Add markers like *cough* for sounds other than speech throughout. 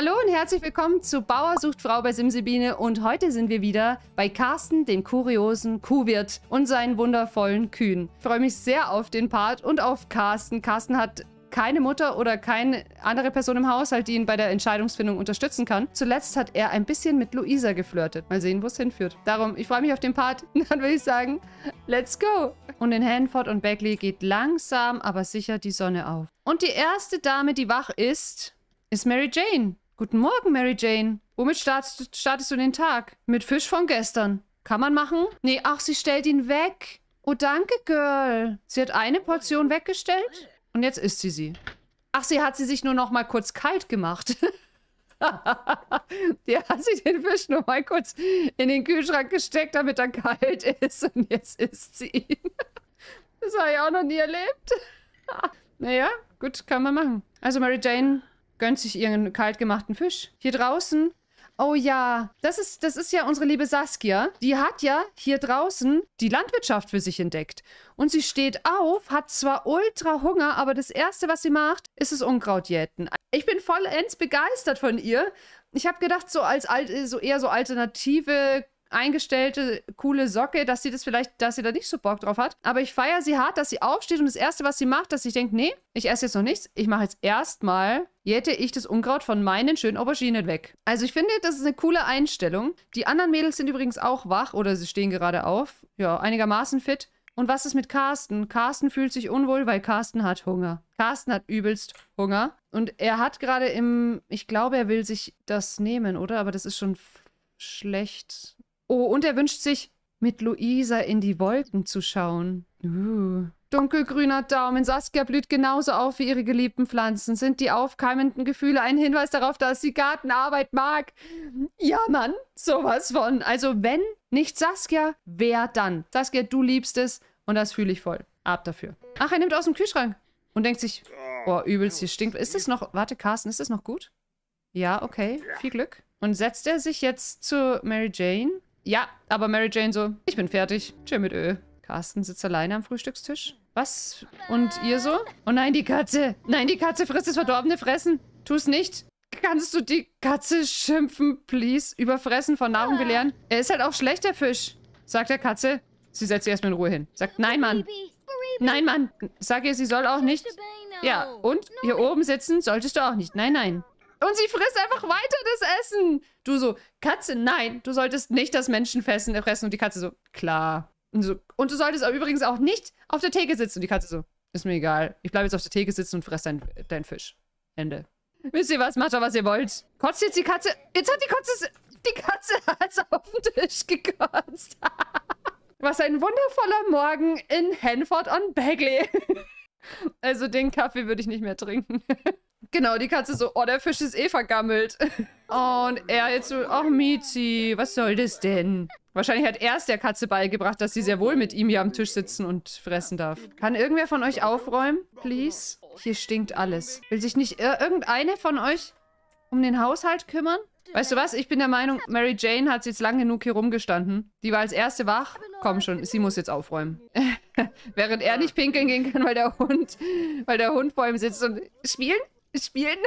Hallo und herzlich willkommen zu Bauer sucht Frau bei Simsibine und heute sind wir wieder bei Carsten, dem kuriosen Kuhwirt und seinen wundervollen Kühen. Ich freue mich sehr auf den Part und auf Carsten. Carsten hat keine Mutter oder keine andere Person im Haushalt, die ihn bei der Entscheidungsfindung unterstützen kann. Zuletzt hat er ein bisschen mit Luisa geflirtet. Mal sehen, wo es hinführt. Darum, ich freue mich auf den Part. *laughs* Dann würde ich sagen, let's go. Und in Hanford und Beckley geht langsam, aber sicher die Sonne auf. Und die erste Dame, die wach ist, ist Mary Jane. Guten Morgen, Mary Jane. Womit startest, startest du den Tag? Mit Fisch von gestern. Kann man machen? Nee, ach, sie stellt ihn weg. Oh, danke, Girl. Sie hat eine Portion weggestellt? Und jetzt isst sie sie. Ach, sie hat sie sich nur noch mal kurz kalt gemacht. *laughs* Die hat sich den Fisch nur mal kurz in den Kühlschrank gesteckt, damit er kalt ist. Und jetzt isst sie ihn. Das habe ich auch noch nie erlebt. *laughs* Naja, gut, kann man machen. Also Mary Jane gönnt sich ihren kalt gemachten Fisch. Hier draußen Oh ja, das ist, das ist ja unsere liebe Saskia. Die hat ja hier draußen die Landwirtschaft für sich entdeckt. Und sie steht auf, hat zwar ultra Hunger, aber das Erste, was sie macht, ist das Unkraut jäten. Ich bin vollends begeistert von ihr. Ich habe gedacht, so als so eher so alternative eingestellte, coole Socke, dass sie das vielleicht, dass sie da nicht so Bock drauf hat. Aber ich feiere sie hart, dass sie aufsteht und das Erste, was sie macht, dass ich denke, nee, ich esse jetzt noch nichts. Ich mache jetzt erstmal, jäte ich das Unkraut von meinen schönen Auberginen weg. Also ich finde, das ist eine coole Einstellung. Die anderen Mädels sind übrigens auch wach oder sie stehen gerade auf. Ja, einigermaßen fit. Und was ist mit Carsten? Carsten fühlt sich unwohl, weil Carsten hat Hunger. Carsten hat übelst Hunger. Und er hat gerade im, ich glaube, er will sich das nehmen, oder? Aber das ist schon schlecht. Oh, und er wünscht sich, mit Luisa in die Wolken zu schauen. Uh. Dunkelgrüner Daumen. Saskia blüht genauso auf wie ihre geliebten Pflanzen. Sind die aufkeimenden Gefühle ein Hinweis darauf, dass sie Gartenarbeit mag? Ja, Mann, sowas von. Also, wenn nicht Saskia, wer dann? Saskia, du liebst es und das fühle ich voll. Ab dafür. Ach, er nimmt aus dem Kühlschrank und denkt sich, boah, übelst, hier stinkt. Ist das noch, warte, Carsten, ist das noch gut? Ja, okay, viel Glück. Und setzt er sich jetzt zu Mary Jane? Ja, aber Mary Jane so, ich bin fertig. Tschö mit Ö. Carsten sitzt alleine am Frühstückstisch. Was? Und ihr so? Oh nein, die Katze. Nein, die Katze frisst das verdorbene Fressen. Tu es nicht. Kannst du die Katze schimpfen, please? Überfressen von Nahrung belehren? Er ist halt auch schlechter Fisch, sagt der Katze. Sie setzt sich erstmal in Ruhe hin. Sagt, nein, Mann. Nein, Mann. Sag ihr, sie soll auch nicht. Ja, und hier oben sitzen solltest du auch nicht. Nein, nein. Und sie frisst einfach weiter das Essen. Du so, Katze, nein, du solltest nicht das Menschen fressen. Und die Katze so, klar. Und, so, und du solltest übrigens auch nicht auf der Theke sitzen. Und die Katze so, ist mir egal. Ich bleibe jetzt auf der Theke sitzen und fress deinen dein Fisch. Ende. Wisst ihr was? Macht doch, was ihr wollt. Kotzt jetzt die Katze. Jetzt hat die Katze. Die Katze *laughs* hat auf den Tisch gekotzt. *laughs* was ein wundervoller Morgen in Hanford on Bagley. *laughs* also den Kaffee würde ich nicht mehr trinken. Genau, die Katze so, oh, der Fisch ist eh vergammelt. *laughs* Und er jetzt so, ach Mizi, was soll das denn? Wahrscheinlich hat er es der Katze beigebracht, dass sie sehr wohl mit ihm hier am Tisch sitzen und fressen darf. Kann irgendwer von euch aufräumen, please? Hier stinkt alles. Will sich nicht irgendeine von euch um den Haushalt kümmern? Weißt du was? Ich bin der Meinung, Mary Jane hat jetzt lang genug hier rumgestanden. Die war als erste wach. Komm schon, sie muss jetzt aufräumen. *laughs* Während er nicht pinkeln gehen kann, weil der Hund, weil der Hund vor ihm sitzt und spielen? Spielen.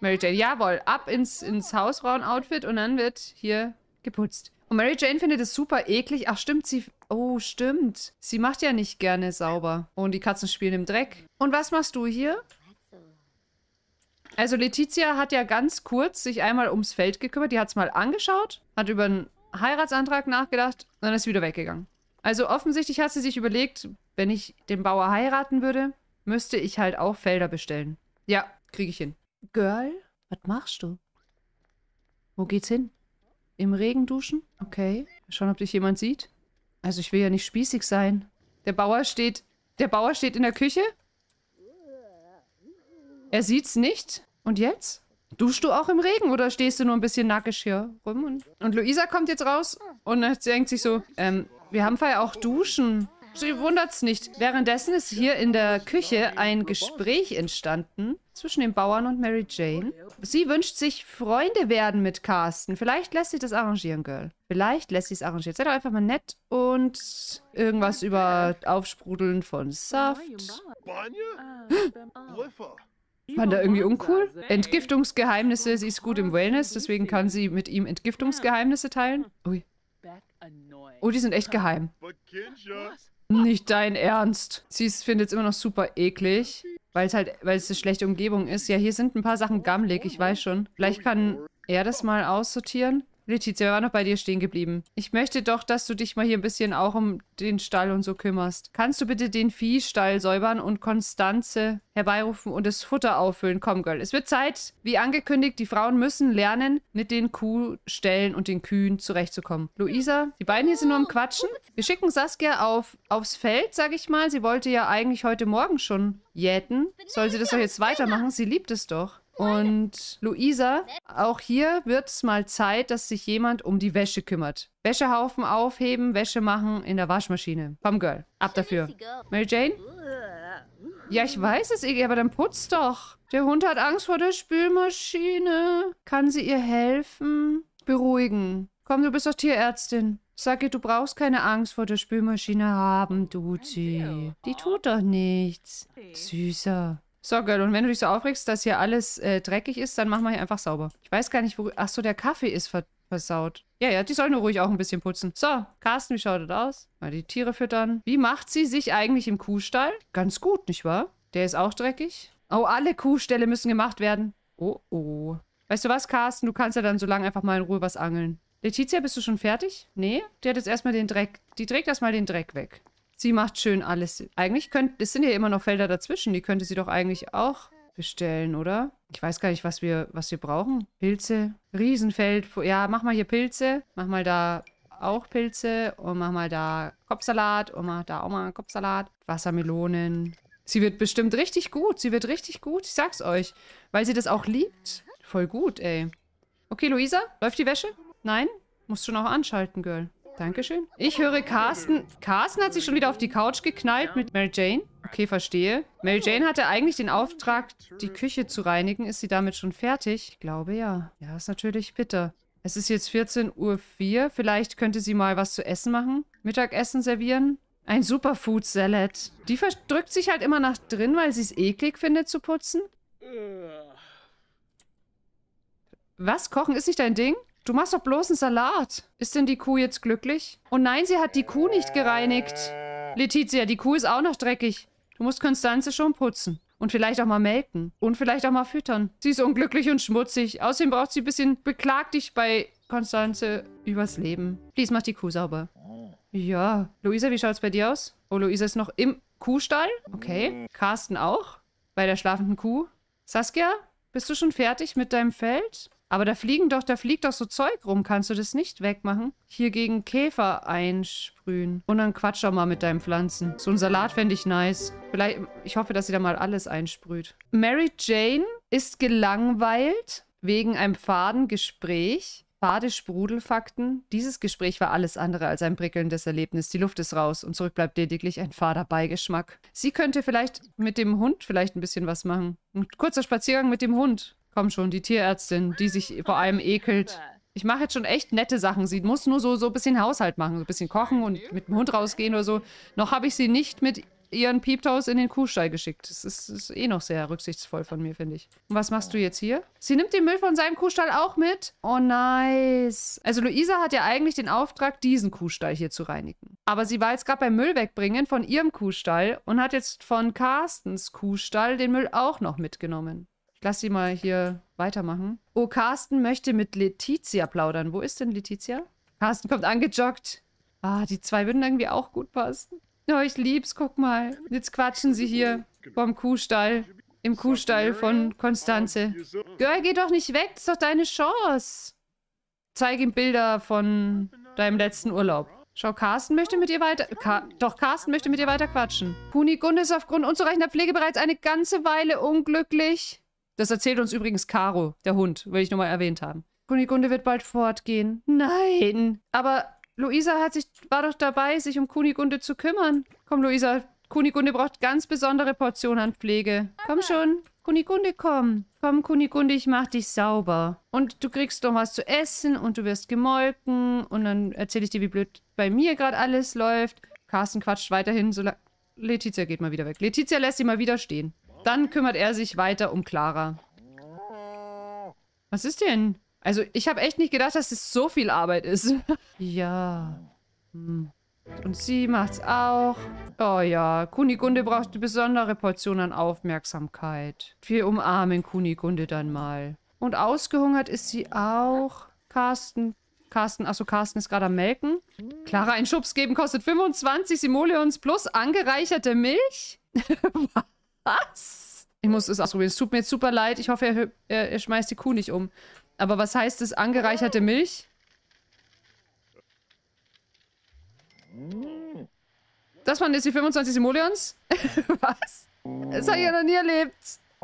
Mary Jane, jawohl, ab ins, ins Hausfrauen-Outfit und dann wird hier geputzt. Und Mary Jane findet es super eklig. Ach, stimmt, sie... Oh, stimmt. Sie macht ja nicht gerne sauber. Und die Katzen spielen im Dreck. Und was machst du hier? Also Letizia hat ja ganz kurz sich einmal ums Feld gekümmert. Die hat es mal angeschaut, hat über einen Heiratsantrag nachgedacht und dann ist wieder weggegangen. Also offensichtlich hat sie sich überlegt, wenn ich den Bauer heiraten würde, müsste ich halt auch Felder bestellen. Ja, Kriege ich hin. Girl, was machst du? Wo geht's hin? Im Regen duschen? Okay. Schauen, ob dich jemand sieht. Also ich will ja nicht spießig sein. Der Bauer steht. Der Bauer steht in der Küche. Er sieht's nicht. Und jetzt? Duschst du auch im Regen oder stehst du nur ein bisschen nackig hier rum? Und, und Luisa kommt jetzt raus und denkt sich so, ähm, wir haben ja auch Duschen. Sie wundert's nicht. Währenddessen ist hier in der Küche ein Gespräch entstanden zwischen den Bauern und Mary Jane. Sie wünscht sich Freunde werden mit Carsten. Vielleicht lässt sich das arrangieren, Girl. Vielleicht lässt sich es arrangieren. Sei doch einfach mal nett und irgendwas über Aufsprudeln von Saft. Fand er irgendwie uncool? Entgiftungsgeheimnisse, sie ist gut im Wellness, deswegen kann sie mit ihm Entgiftungsgeheimnisse teilen. Ui. Oh, die sind echt geheim. Nicht dein Ernst. Sie findet es immer noch super eklig, weil es halt, weil es eine schlechte Umgebung ist. Ja, hier sind ein paar Sachen gammelig, ich weiß schon. Vielleicht kann er das mal aussortieren. Letizia, wir waren noch bei dir stehen geblieben. Ich möchte doch, dass du dich mal hier ein bisschen auch um den Stall und so kümmerst. Kannst du bitte den Viehstall säubern und Konstanze herbeirufen und das Futter auffüllen? Komm, Girl. Es wird Zeit, wie angekündigt, die Frauen müssen lernen, mit den Kuhställen und den Kühen zurechtzukommen. Luisa, die beiden hier sind nur am Quatschen. Wir schicken Saskia auf, aufs Feld, sag ich mal. Sie wollte ja eigentlich heute Morgen schon jäten. Soll sie das doch jetzt weitermachen? Sie liebt es doch. Und Luisa, auch hier wird es mal Zeit, dass sich jemand um die Wäsche kümmert. Wäschehaufen aufheben, Wäsche machen in der Waschmaschine. Komm, Girl, ab dafür. Mary Jane? Ja, ich weiß es, Iggy, aber dann putz doch. Der Hund hat Angst vor der Spülmaschine. Kann sie ihr helfen? Beruhigen. Komm, du bist doch Tierärztin. Sag ihr, du brauchst keine Angst vor der Spülmaschine haben, Duzi. Die tut doch nichts. Süßer. So, Girl, und wenn du dich so aufregst, dass hier alles äh, dreckig ist, dann mach mal hier einfach sauber. Ich weiß gar nicht, wo... Ach so, der Kaffee ist ver versaut. Ja, ja, die sollen ruhig auch ein bisschen putzen. So, Carsten, wie schaut das aus? Mal die Tiere füttern. Wie macht sie sich eigentlich im Kuhstall? Ganz gut, nicht wahr? Der ist auch dreckig. Oh, alle Kuhställe müssen gemacht werden. Oh, oh. Weißt du was, Carsten? Du kannst ja dann so lange einfach mal in Ruhe was angeln. Letizia, bist du schon fertig? Nee? Die hat jetzt erstmal den Dreck... Die trägt erstmal den Dreck weg. Sie macht schön alles. Eigentlich könnte, es sind ja immer noch Felder dazwischen, die könnte sie doch eigentlich auch bestellen, oder? Ich weiß gar nicht, was wir, was wir brauchen. Pilze, Riesenfeld. Ja, mach mal hier Pilze. Mach mal da auch Pilze und mach mal da Kopfsalat und mach da auch mal Kopfsalat. Wassermelonen. Sie wird bestimmt richtig gut. Sie wird richtig gut. Ich sag's euch. Weil sie das auch liebt. Voll gut, ey. Okay, Luisa, läuft die Wäsche? Nein? Musst schon auch anschalten, Girl. Dankeschön. Ich höre Carsten. Carsten hat sich schon wieder auf die Couch geknallt mit Mary Jane. Okay, verstehe. Mary Jane hatte eigentlich den Auftrag, die Küche zu reinigen. Ist sie damit schon fertig? Ich glaube, ja. Ja, ist natürlich bitter. Es ist jetzt 14.04 Uhr. Vielleicht könnte sie mal was zu essen machen. Mittagessen servieren. Ein Superfood Salad. Die verdrückt sich halt immer nach drin, weil sie es eklig findet zu putzen. Was? Kochen ist nicht dein Ding? Du machst doch bloß einen Salat. Ist denn die Kuh jetzt glücklich? Oh nein, sie hat die Kuh nicht gereinigt. Letizia, die Kuh ist auch noch dreckig. Du musst Konstanze schon putzen. Und vielleicht auch mal melken. Und vielleicht auch mal füttern. Sie ist unglücklich und schmutzig. Außerdem braucht sie ein bisschen... Beklag dich bei Konstanze übers Leben. Please, mach die Kuh sauber. Ja. Luisa, wie schaut's bei dir aus? Oh, Luisa ist noch im Kuhstall. Okay. Carsten auch. Bei der schlafenden Kuh. Saskia, bist du schon fertig mit deinem Feld? Aber da fliegen doch, da fliegt doch so Zeug rum. Kannst du das nicht wegmachen? Hier gegen Käfer einsprühen. Und dann quatsch doch mal mit deinen Pflanzen. So ein Salat fände ich nice. Vielleicht, ich hoffe, dass sie da mal alles einsprüht. Mary Jane ist gelangweilt wegen einem faden Gespräch. Fade Sprudelfakten. Dieses Gespräch war alles andere als ein prickelndes Erlebnis. Die Luft ist raus und zurück bleibt lediglich ein fader Beigeschmack. Sie könnte vielleicht mit dem Hund vielleicht ein bisschen was machen. Ein kurzer Spaziergang mit dem Hund. Komm schon, die Tierärztin, die sich vor allem ekelt. Ich mache jetzt schon echt nette Sachen. Sie muss nur so, so ein bisschen Haushalt machen, so ein bisschen kochen und mit dem Hund rausgehen oder so. Noch habe ich sie nicht mit ihren Pieptoes in den Kuhstall geschickt. Das ist, ist eh noch sehr rücksichtsvoll von mir, finde ich. Und was machst du jetzt hier? Sie nimmt den Müll von seinem Kuhstall auch mit? Oh, nice. Also Luisa hat ja eigentlich den Auftrag, diesen Kuhstall hier zu reinigen. Aber sie war jetzt gerade beim Müll wegbringen von ihrem Kuhstall und hat jetzt von Carstens Kuhstall den Müll auch noch mitgenommen. Ich lasse sie mal hier weitermachen. Oh, Carsten möchte mit Letizia plaudern. Wo ist denn Letizia? Carsten kommt angejoggt. Ah, die zwei würden irgendwie auch gut passen. Oh, ich lieb's, guck mal. Jetzt quatschen sie hier vom Kuhstall. Im Kuhstall von Konstanze. Girl, geh doch nicht weg, das ist doch deine Chance. Zeig ihm Bilder von deinem letzten Urlaub. Schau, Carsten möchte mit ihr weiter... Ka doch, Carsten möchte mit ihr weiter quatschen. Kunigunde ist aufgrund unzureichender Pflege bereits eine ganze Weile unglücklich. Das erzählt uns übrigens Caro, der Hund, will ich nur mal erwähnt haben. Kunigunde wird bald fortgehen. Nein. Aber Luisa hat sich, war doch dabei, sich um Kunigunde zu kümmern. Komm, Luisa, Kunigunde braucht ganz besondere Portionen an Pflege. Komm schon. Kunigunde, komm. Komm, Kunigunde, ich mach dich sauber. Und du kriegst noch was zu essen und du wirst gemolken. Und dann erzähle ich dir, wie blöd bei mir gerade alles läuft. Carsten quatscht weiterhin, so Letizia geht mal wieder weg. Letizia lässt sie mal wieder stehen. Dann kümmert er sich weiter um Clara. Was ist denn? Also, ich habe echt nicht gedacht, dass es so viel Arbeit ist. *laughs* ja. Hm. Und sie macht's auch. Oh ja, Kunigunde braucht eine besondere Portion an Aufmerksamkeit. Wir umarmen Kunigunde dann mal. Und ausgehungert ist sie auch. Carsten. Carsten, achso, Carsten ist gerade am Melken. Clara, ein Schubs geben kostet 25 Simoleons plus angereicherte Milch? *laughs* was? Ich muss es ausprobieren. Es tut mir jetzt super leid. Ich hoffe, er, er, er schmeißt die Kuh nicht um. Aber was heißt das angereicherte Milch? Das waren jetzt die 25 Simoleons? *laughs* was? Das habe ich ja noch nie erlebt.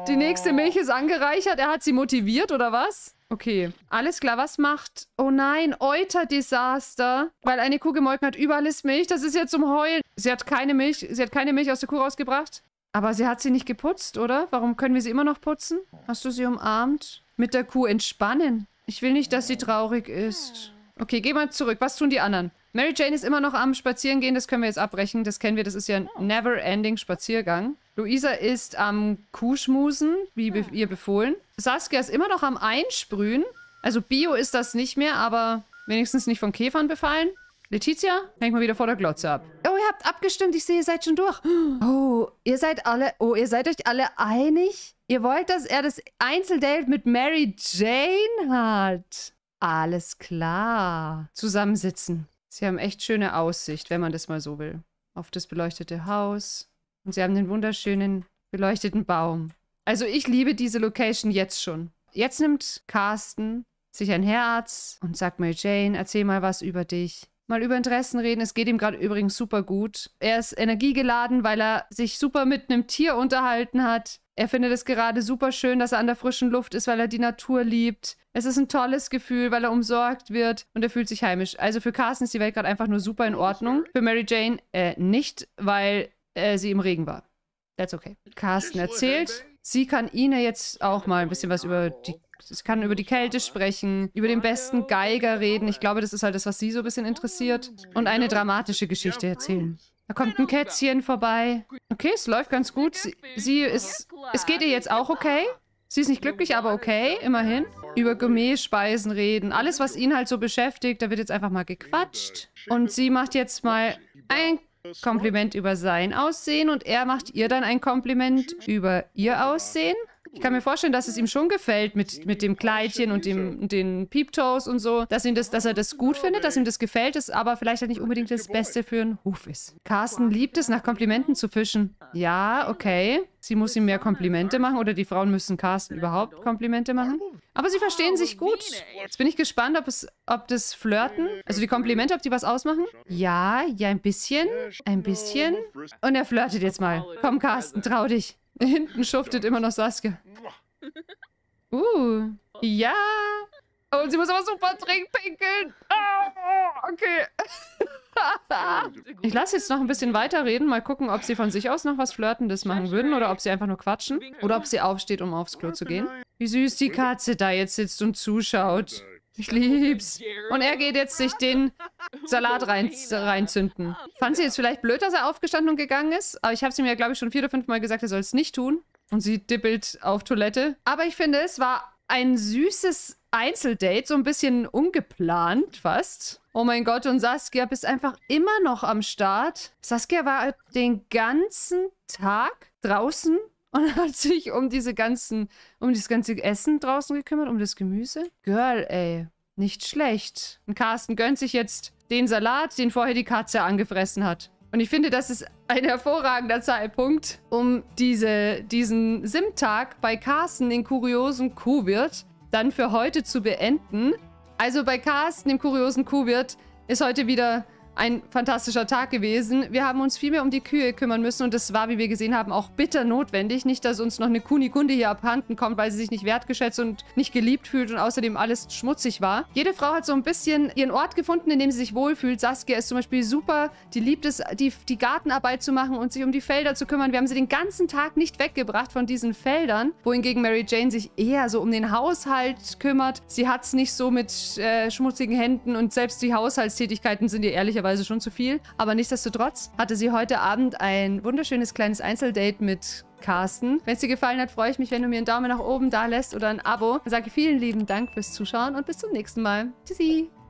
Die nächste Milch ist angereichert. Er hat sie motiviert, oder was? Okay. Alles klar, was macht... Oh nein, Euter-Desaster. Weil eine Kuh gemolken hat. Überall ist Milch. Das ist jetzt zum Heulen. Sie hat keine Milch... Sie hat keine Milch aus der Kuh rausgebracht. Aber sie hat sie nicht geputzt, oder? Warum können wir sie immer noch putzen? Hast du sie umarmt? Mit der Kuh entspannen. Ich will nicht, dass sie traurig ist. Okay, geh mal zurück. Was tun die anderen? Mary Jane ist immer noch am Spazierengehen. Das können wir jetzt abbrechen. Das kennen wir. Das ist ja ein never-ending Spaziergang. Luisa ist am Kuhschmusen, wie be ihr befohlen. Saskia ist immer noch am Einsprühen. Also Bio ist das nicht mehr, aber wenigstens nicht von Käfern befallen. Letizia, hängt mal wieder vor der Glotze ab. Oh, ihr habt abgestimmt. Ich sehe, ihr seid schon durch. Oh, ihr seid alle... Oh, ihr seid euch alle einig? Ihr wollt, dass er das Einzeldate mit Mary Jane hat. Alles klar. Zusammensitzen. Sie haben echt schöne Aussicht, wenn man das mal so will. Auf das beleuchtete Haus. Und sie haben den wunderschönen beleuchteten Baum. Also ich liebe diese Location jetzt schon. Jetzt nimmt Carsten sich ein Herz und sagt Mary Jane, erzähl mal was über dich. Mal über Interessen reden. Es geht ihm gerade übrigens super gut. Er ist energiegeladen, weil er sich super mit einem Tier unterhalten hat. Er findet es gerade super schön, dass er an der frischen Luft ist, weil er die Natur liebt. Es ist ein tolles Gefühl, weil er umsorgt wird und er fühlt sich heimisch. Also für Carsten ist die Welt gerade einfach nur super in Ordnung. Für Mary Jane äh, nicht, weil äh, sie im Regen war. That's okay. Carsten erzählt, sie kann Ina jetzt auch mal ein bisschen was über die Sie kann über die Kälte sprechen, über den besten Geiger reden. Ich glaube, das ist halt das, was sie so ein bisschen interessiert. Und eine dramatische Geschichte erzählen. Da kommt ein Kätzchen vorbei. Okay, es läuft ganz gut. Sie, sie ist... Es geht ihr jetzt auch okay. Sie ist nicht glücklich, aber okay, immerhin. Über Gourmet-Speisen reden. Alles, was ihn halt so beschäftigt, da wird jetzt einfach mal gequatscht. Und sie macht jetzt mal ein Kompliment über sein Aussehen und er macht ihr dann ein Kompliment über ihr Aussehen. Ich kann mir vorstellen, dass es ihm schon gefällt mit, mit dem Kleidchen und dem, den Peeptoes und so, dass, ihm das, dass er das gut findet, dass ihm das gefällt, ist aber vielleicht halt nicht unbedingt das Beste für einen Hof ist. Carsten liebt es, nach Komplimenten zu fischen. Ja, okay. Sie muss ihm mehr Komplimente machen oder die Frauen müssen Carsten überhaupt Komplimente machen. Aber sie verstehen sich gut. Jetzt bin ich gespannt, ob, es, ob das Flirten, also die Komplimente, ob die was ausmachen. Ja, ja, ein bisschen. Ein bisschen. Und er flirtet jetzt mal. Komm, Carsten, trau dich. Hinten schuftet immer noch Saskia. *laughs* Uh, ja. Und sie muss aber super dringend pinkeln. Oh, okay. *laughs* ich lasse jetzt noch ein bisschen weiterreden. Mal gucken, ob sie von sich aus noch was Flirtendes machen würden oder ob sie einfach nur quatschen. Oder ob sie aufsteht, um aufs Klo zu gehen. Wie süß die Katze da jetzt sitzt und zuschaut. Ich lieb's. Und er geht jetzt sich den Salat rein, reinzünden. Fand sie jetzt vielleicht blöd, dass er aufgestanden und gegangen ist? Aber ich habe sie mir, glaube ich, schon vier oder fünf Mal gesagt, er soll es nicht tun. Und sie dippelt auf Toilette. Aber ich finde, es war ein süßes Einzeldate, so ein bisschen ungeplant fast. Oh mein Gott, und Saskia bist einfach immer noch am Start. Saskia war den ganzen Tag draußen und hat sich um diese ganzen, um dieses ganze Essen draußen gekümmert, um das Gemüse. Girl, ey, nicht schlecht. Und Carsten gönnt sich jetzt den Salat, den vorher die Katze angefressen hat. Und ich finde, das ist ein hervorragender Zeitpunkt, um diese, diesen Sim-Tag bei Carsten, den kuriosen Kuhwirt, dann für heute zu beenden. Also bei Carsten, dem kuriosen Kuhwirt, ist heute wieder ein fantastischer Tag gewesen. Wir haben uns viel mehr um die Kühe kümmern müssen und das war, wie wir gesehen haben, auch bitter notwendig. Nicht, dass uns noch eine Kunigunde hier abhanden kommt, weil sie sich nicht wertgeschätzt und nicht geliebt fühlt und außerdem alles schmutzig war. Jede Frau hat so ein bisschen ihren Ort gefunden, in dem sie sich wohlfühlt. Saskia ist zum Beispiel super. Die liebt es, die, die Gartenarbeit zu machen und sich um die Felder zu kümmern. Wir haben sie den ganzen Tag nicht weggebracht von diesen Feldern, wohingegen Mary Jane sich eher so um den Haushalt kümmert. Sie hat es nicht so mit äh, schmutzigen Händen und selbst die Haushaltstätigkeiten sind ihr ehrlicherweise möglicherweise schon zu viel. Aber nichtsdestotrotz hatte sie heute Abend ein wunderschönes kleines Einzeldate mit podcasten. Wenn es dir gefallen hat, freue ich mich, wenn du mir einen Daumen nach oben da lässt oder ein Abo. Dann sage ich vielen lieben Dank fürs Zuschauen und bis zum nächsten Mal. Tschüssi!